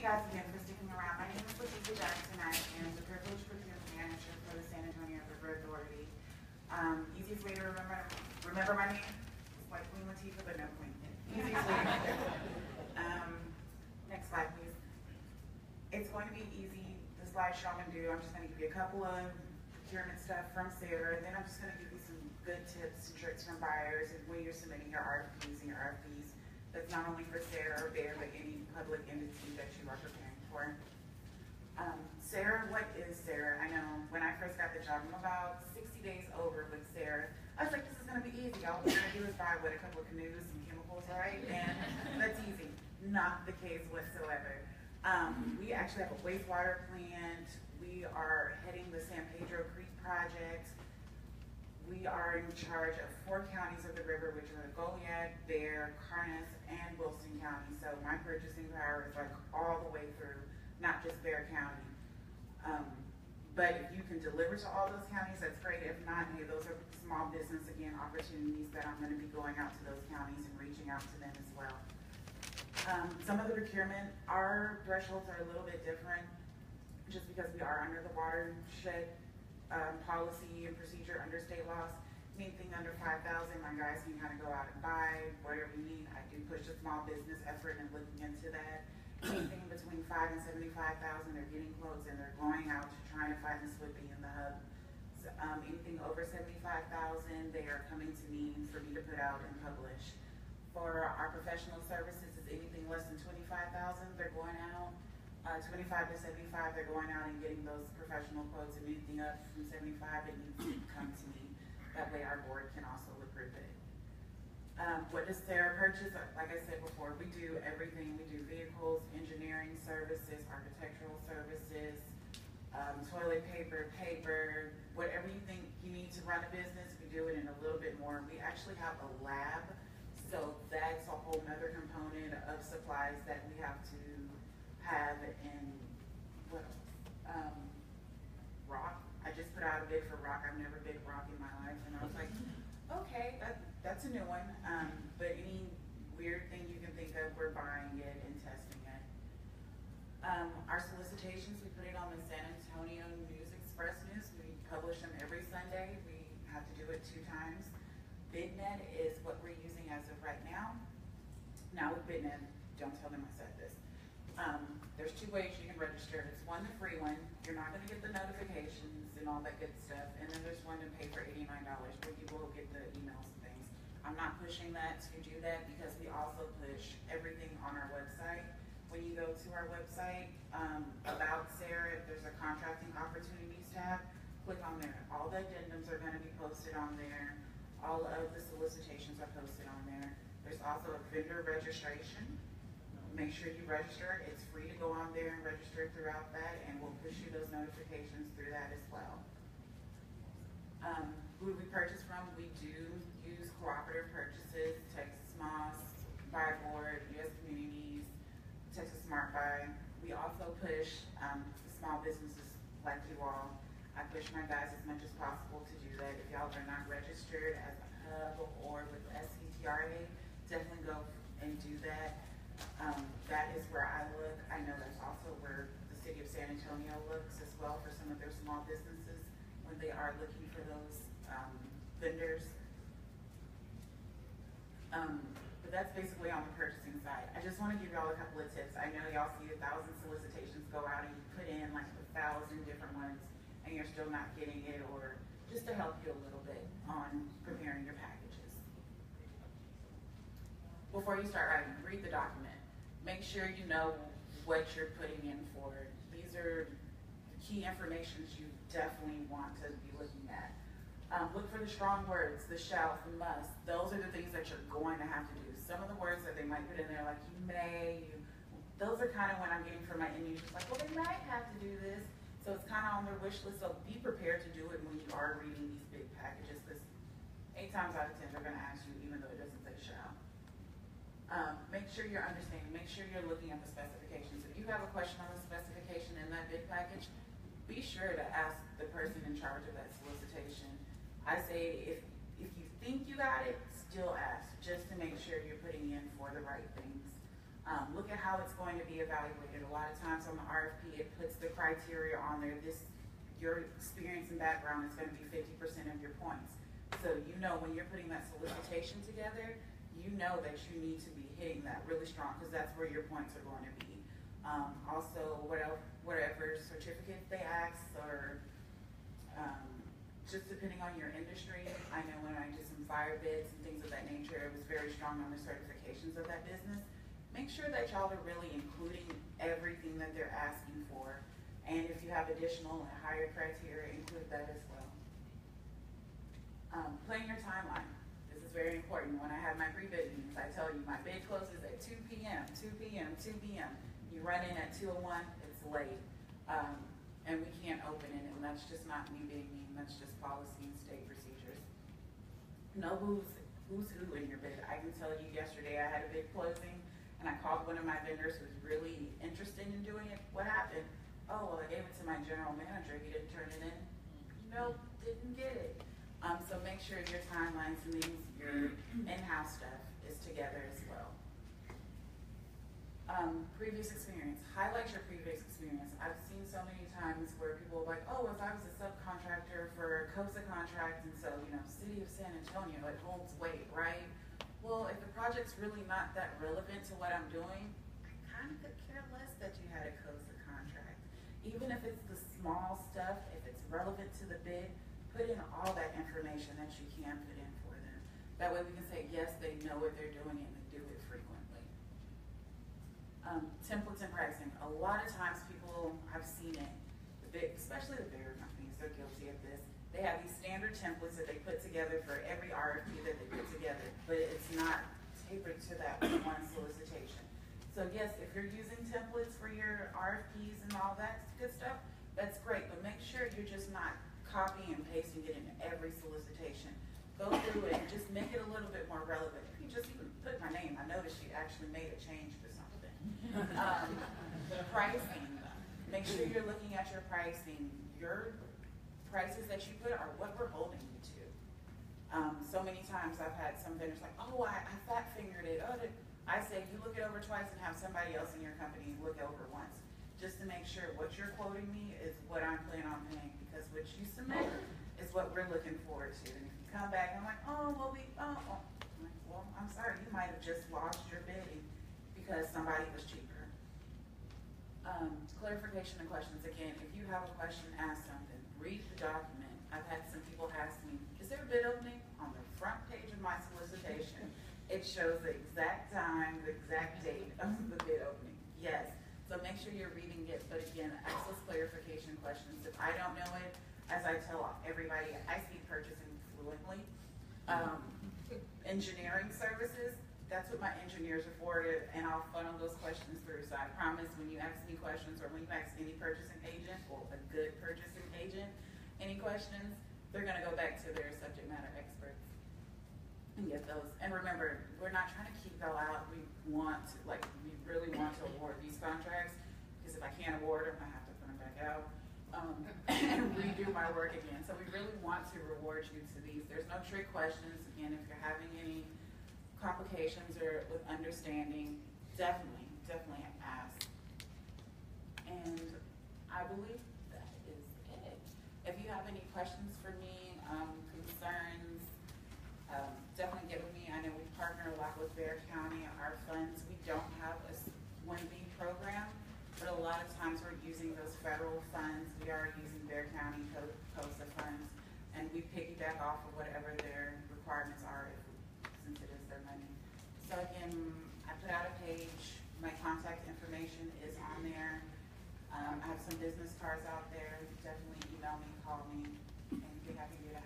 you guys again for sticking around. My name is Latifah Jackson. I am the privileged procurement manager for the San Antonio River Authority. Um, easiest way to remember, remember my name? It's like Queen Latifah, but no Queen. Easiest way. um, next slide, please. It's going to be easy. The slideshow I'm going to do, I'm just going to give you a couple of procurement stuff from SARA, and then I'm just going to give you some good tips and tricks from buyers and when you're submitting your RFPs and your RFPs. That's not only for SARA or Bexar, but any public entity that you are preparing for. Um, SARA, what is SARA? I know when I first got the job, I'm about 60 days over with SARA. I was like, this is gonna be easy. All we're gonna do is buy, what, a couple of canoes and chemicals, right? And that's easy. Not the case whatsoever. Um, we actually have a wastewater plant. We are heading the San Pedro Creek project. We are in charge of four counties of the river, which are Goliad, Bexar, Karnes, and Wilson County. So my purchasing power is like all the way through, not just Bexar County. Um, but if you can deliver to all those counties, that's great. If not, hey, those are small business, again, opportunities that I'm gonna be going out to those counties and reaching out to them as well. Um, some of the procurement, our thresholds are a little bit different, just because we are under the watershed um, policy and procedure under state laws. Anything under five thousand, my guys can kind of go out and buy whatever we need. I do push a small business effort and looking into that. Anything between five and seventy-five thousand, they're getting quotes and they're going out to trying to find this the slipping in the hub. So, um, anything over seventy-five thousand, they are coming to me for me to put out and publish. For our professional services, is anything less than twenty-five thousand, they're going out. Uh, twenty-five to seventy-five, they're going out and getting those professional quotes, and anything up from seventy-five, it needs to come to me. That way our board can also approve it. Um, what does SARA purchase? Like I said before, we do everything. We do vehicles, engineering services, architectural services, um, toilet paper, paper, whatever you think you need to run a business, we do it in a little bit more. We actually have a lab, so that's a whole other component of supplies that we have to have in what um, rock. I just put out a bid for rock. I've never bid rock in my life, and I was like, okay, that, that's a new one. Um, but any weird thing you can think of, we're buying it and testing it. Um, our solicitations, we put it on the San Antonio News Express News. We publish them every Sunday. We have to do it two times. BidNet is what we're using as of right now. Now with BidNet, don't tell them I said this. Um, there's two ways you can register. It's one, the free one. You're not gonna get the notifications and all that good stuff. And then there's one to pay for eighty-nine dollars, where you will get the emails and things. I'm not pushing that to do that because we also push everything on our website. When you go to our website, um, about SARA, there's a contracting opportunities tab. Click on there. All the addendums are gonna be posted on there. All of the solicitations are posted on there. There's also a vendor registration make sure you register. It's free to go on there and register throughout that, and we'll push you those notifications through that as well. Um, who we purchase from, we do use cooperative purchases, TXMAS, Buy Board, U.S. Communities, Texas Smart Buy. We also push um, small businesses like you all. I push my guys as much as possible to do that. If y'all are not registered as a hub or with SCTRCA, definitely go and do that. Um, that is where I look. I know that's also where the city of San Antonio looks as well for some of their small businesses when they are looking for those um, vendors. Um, but that's basically on the purchasing side. I just want to give y'all a couple of tips. I know y'all see a thousand solicitations go out and you put in like a thousand different ones and you're still not getting it or just to help you a little bit on preparing your packages. Before you start writing, read the document. Make sure you know what you're putting in for. These are the key information you definitely want to be looking at. Um, look for the strong words, the shall, the must. Those are the things that you're going to have to do. Some of the words that they might put in there, like you may, you, those are kind of when I'm getting from my end users, like, well, they might have to do this. So it's kind of on their wish list. So be prepared to do it when you are reading these big packages, because eight times out of ten, they're going to ask you, even though it doesn't say shall. Um, make sure you're understanding, make sure you're looking at the specifications. If you have a question on the specification in that bid package, be sure to ask the person in charge of that solicitation I say if, if you think you got it, still ask, just to make sure you're putting in for the right things. Um, look at how it's going to be evaluated. A lot of times on the RFP, it puts the criteria on there. This, your experience and background is gonna be fifty percent of your points. So you know when you're putting that solicitation together, you know that you need to be hitting that really strong, because that's where your points are going to be. Um, also, whatever, whatever certificate they ask, or, um, just depending on your industry, I know when I did some fire bids and things of that nature, it was very strong on the certifications of that business. Make sure that y'all are really including everything that they're asking for, and if you have additional and higher criteria, include that as well. Um, plan your timeline. This is very important. When I have my pre-bid meetings, I tell you, my bid closes at two P M, two P M, two P M. You run in at two oh one, it's late. Um, and we can't open it, and that's just not me being mean, that's just policy and state procedures. Know who's, who's who in your bid. I can tell you yesterday I had a bid closing, and I called one of my vendors who was really interested in doing it. What happened? Oh, well, I gave it to my general manager, he didn't turn it in. Nope, didn't get it. Um, so make sure your timelines and things, your in-house stuff is together as. Um, previous experience, highlight your previous experience. I've seen so many times where people are like, oh, if I was a subcontractor for COSA contract, and so, you know, city of San Antonio, it holds weight, right? Well, if the project's really not that relevant to what I'm doing, I kind of could care less that you had a COSA contract. Even if it's the small stuff, if it's relevant to the bid, put in all that information that you can put in for them. That way we can say, yes, they know what they're doing and they do it frequently. Um, templates and pricing. A lot of times people, I've seen it, the big, especially the bigger companies, they're guilty of this. They have these standard templates that they put together for every RFP that they put together, but it's not tailored to that one solicitation. So yes, if you're using templates for your RFPs and all that good stuff, that's great, but make sure you're just not copying and pasting it in every solicitation. Go through it and just make it a little bit more relevant. You just even put my name, I noticed you actually made a change. Um, pricing, make sure you're looking at your pricing. Your prices that you put are what we're holding you to. Um, so many times I've had some vendors like, oh, I, I fat fingered it. Oh, I say you look it over twice and have somebody else in your company look over once, just to make sure what you're quoting me is what I'm planning on paying. Because what you submit is what we're looking forward to. And if you come back and I'm like, oh, well, we, oh, oh. I'm like, well, I'm sorry, you might have just lost your bidding because somebody was cheaper. Um, clarification and questions, again, if you have a question, ask something, read the document. I've had some people ask me, is there a bid opening? On the front page of my solicitation, it shows the exact time, the exact date of the bid opening. Yes, so make sure you're reading it, but again, ask those clarification questions. If I don't know it, as I tell everybody, I speak purchasing fluently. Um, engineering services, that's what my engineers are for, and I'll funnel those questions through. So I promise when you ask me questions, or when you ask any purchasing agent, or a good purchasing agent, any questions, they're gonna go back to their subject matter experts and get those. And remember, we're not trying to keep y'all out. We want to, like, we really want to award these contracts, because if I can't award them, I have to put them back out. Um, and redo my work again. So we really want to reward you to these. There's no trick questions. Again, if you're having any complications or with understanding, definitely, definitely ask. And I believe that is it. If you have any questions for me, um, concerns, um, definitely get with me. I know we partner a lot with Bexar County. Our funds, we don't have a one B program, but a lot of times we're using those federal funds. We are using Bexar County Co- COSA funds, and we piggyback off of whatever their requirements are, if, since it is their money. So again, I put out a page. My contact information is on there. Um, I have some business cards out there. Definitely email me, call me, and be happy to